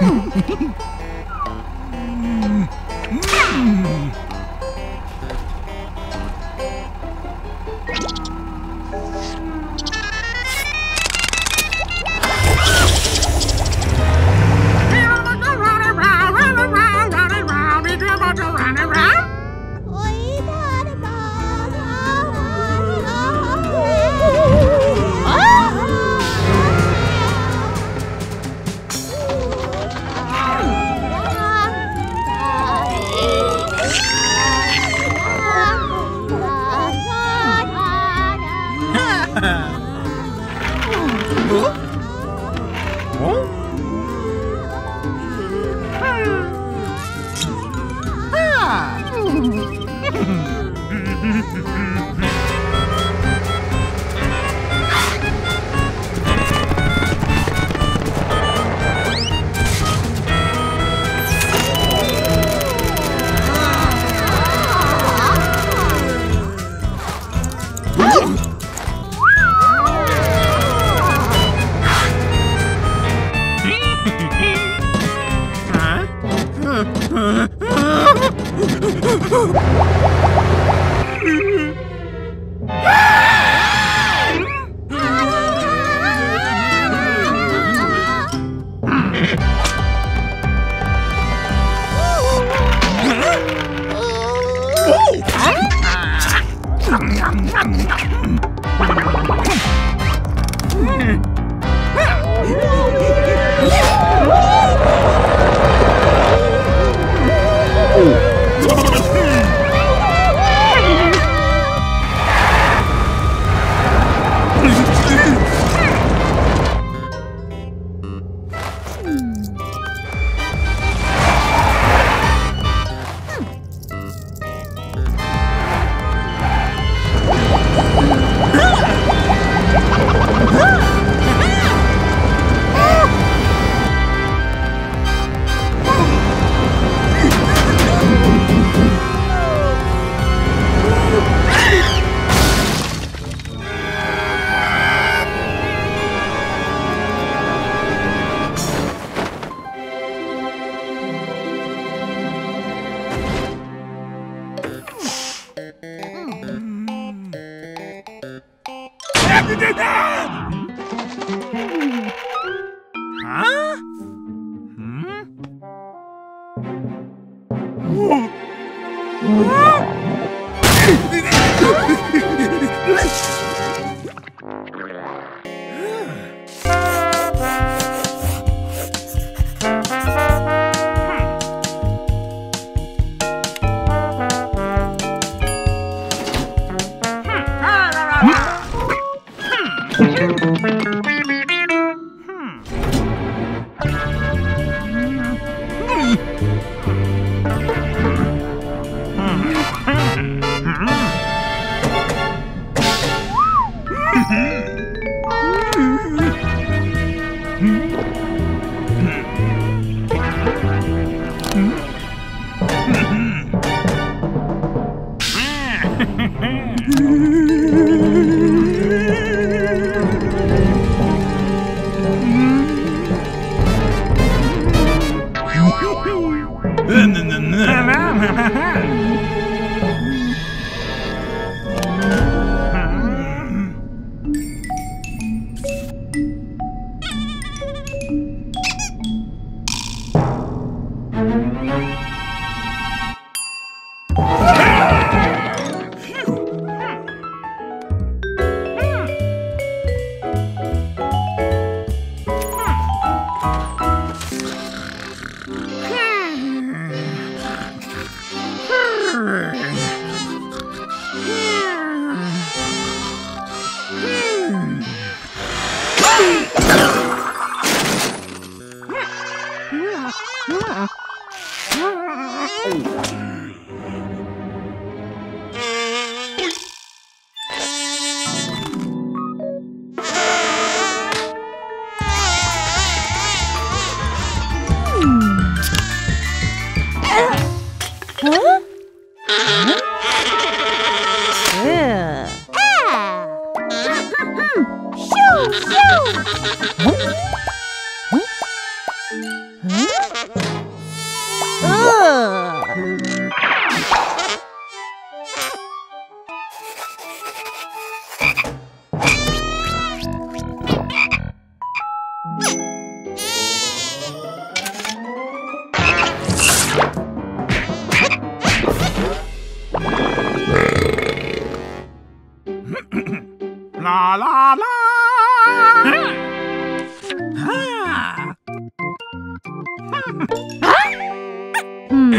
Mm-hmm. 哦 Hmm. Mm. Ai.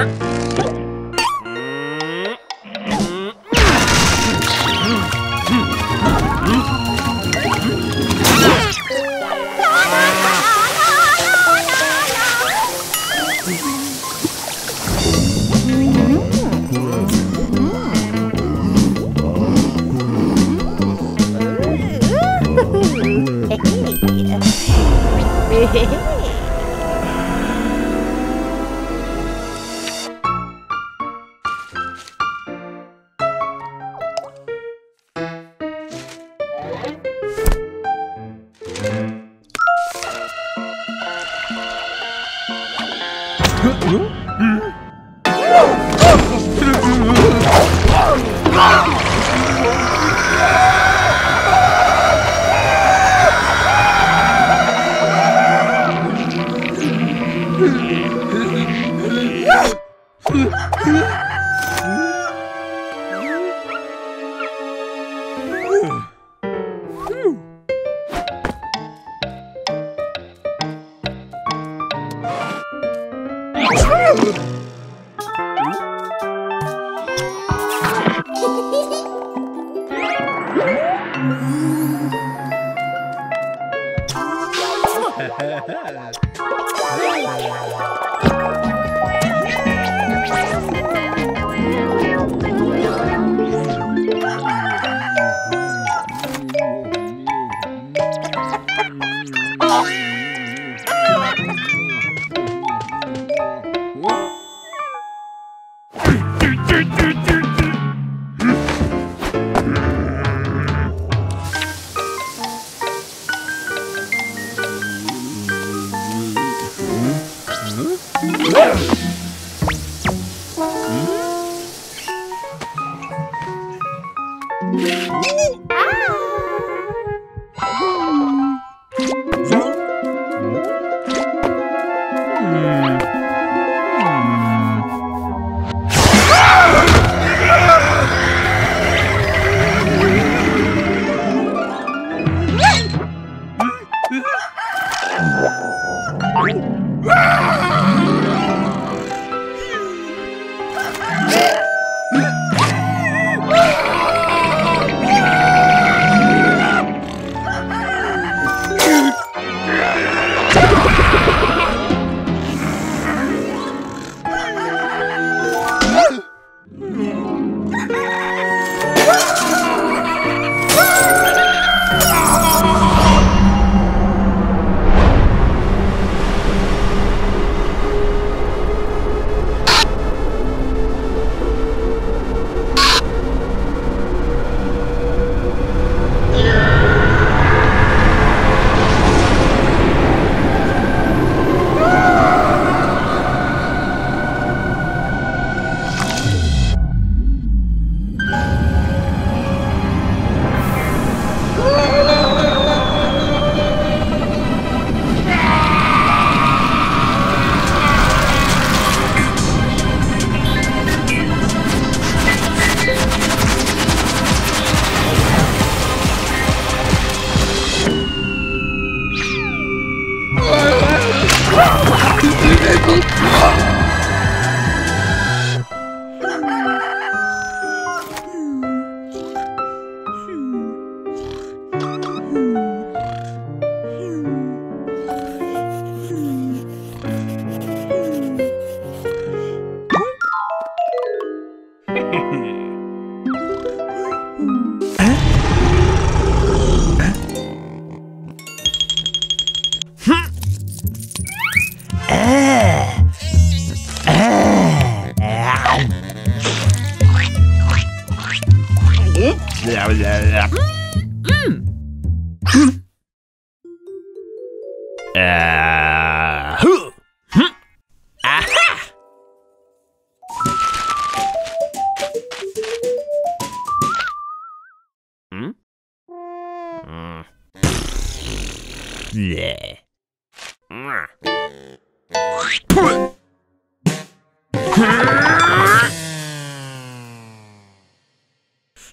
Eric. Ah!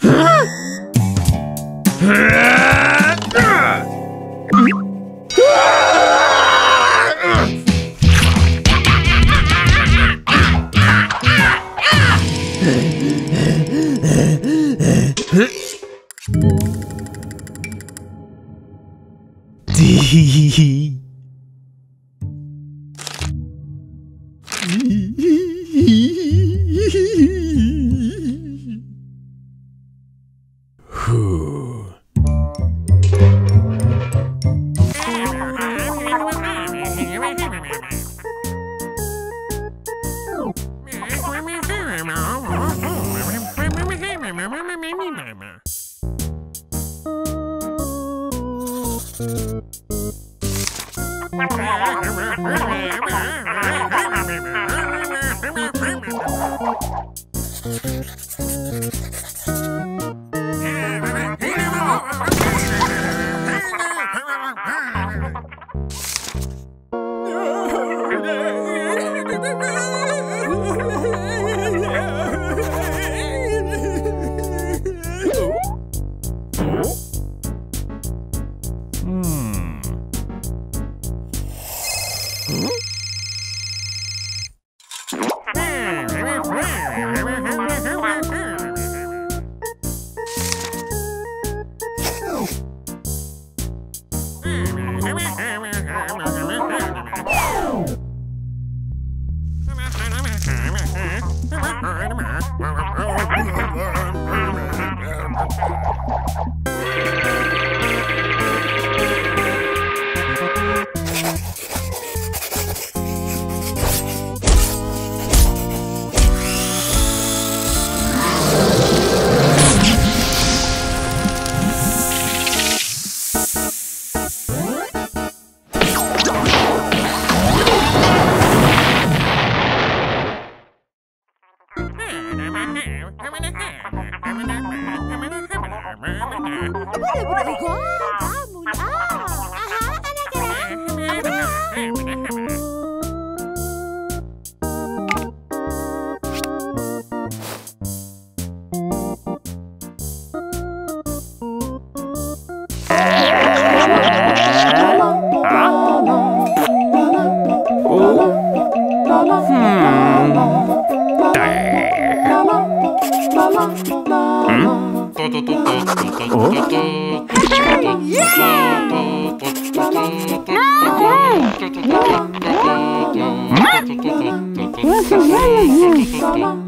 Huh? Risky.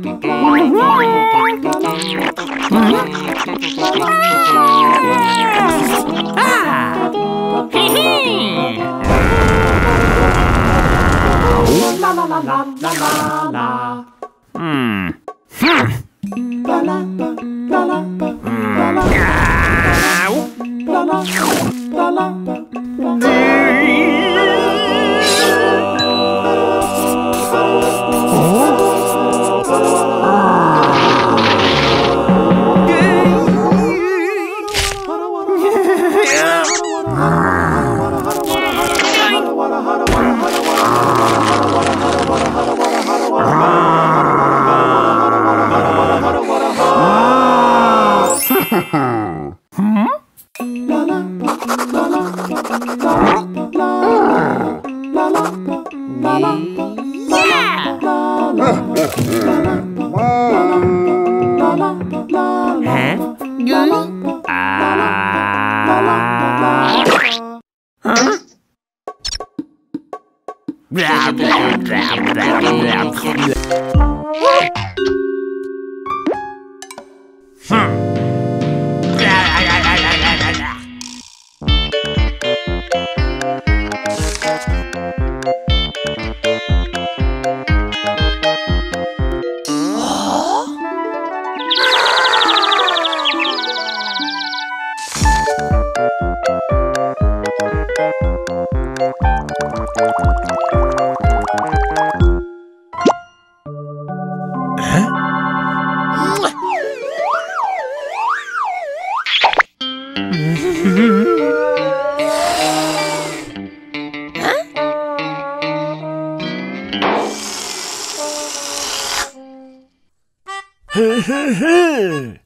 Yeah! hee.